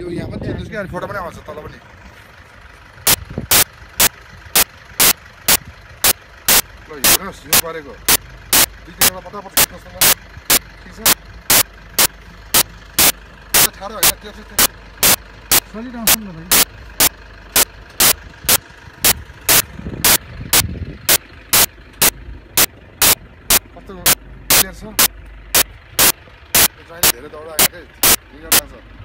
यहाँ पनि चिन्नुहोस् कि अनि फोटो पनि आउँछ तल पनि। ल हेर्नुहोस् यो परेको। दुई तिनवटा ठिक छ? त्यो भाइ। कस्तो छ? धेरै दौडाएको के बिगार लाग्छ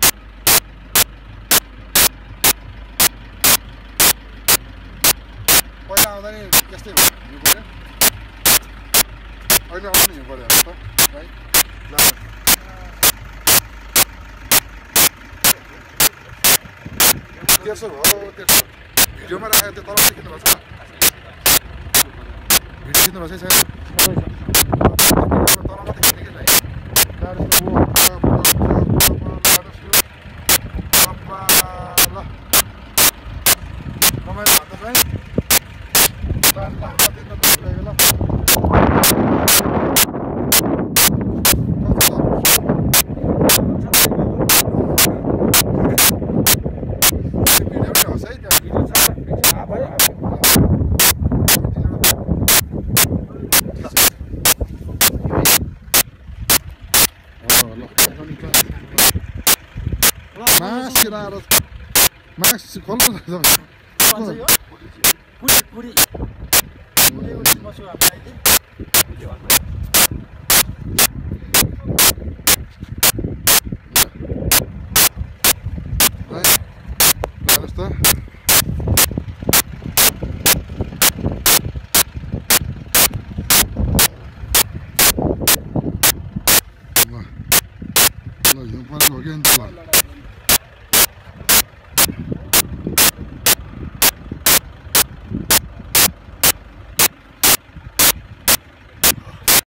आउँदा नि त्यस्तै हो हिँड्नु पऱ्यो अहिले आउँदा नि हिँड्नु पऱ्यो त है ल तेर्सो भयो तेर्सो भिडियोमा राखेको त्यो तल खिच्नु भएको छ भिडियो खिच्नु भएको छैन तल मात्रै भाइ रमाइलो भन्दा मास चिना मास कसो लाग्छ